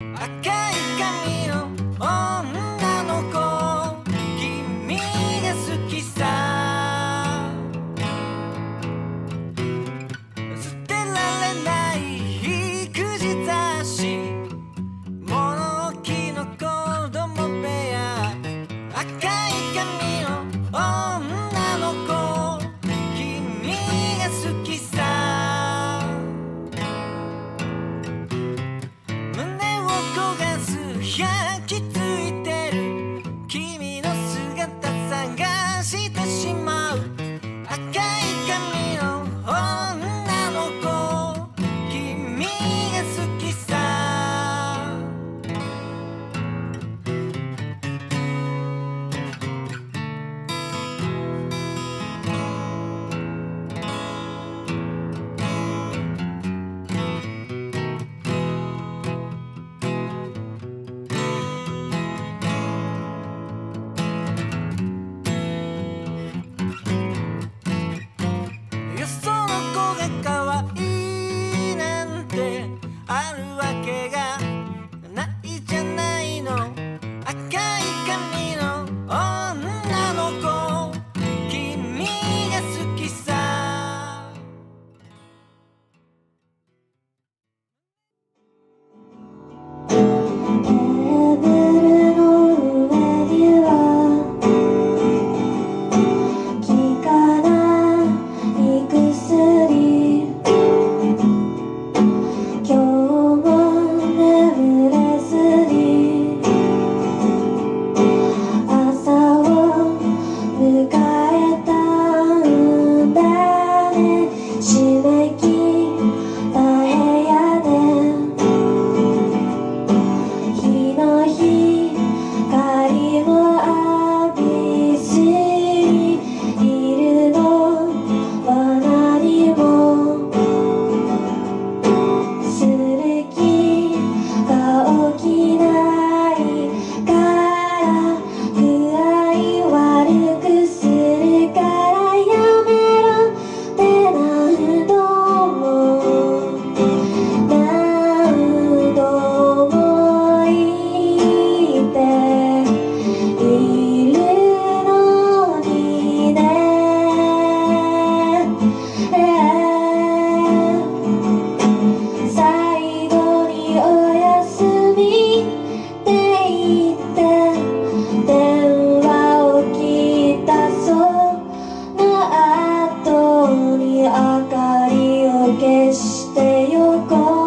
I can't あるわけが没有过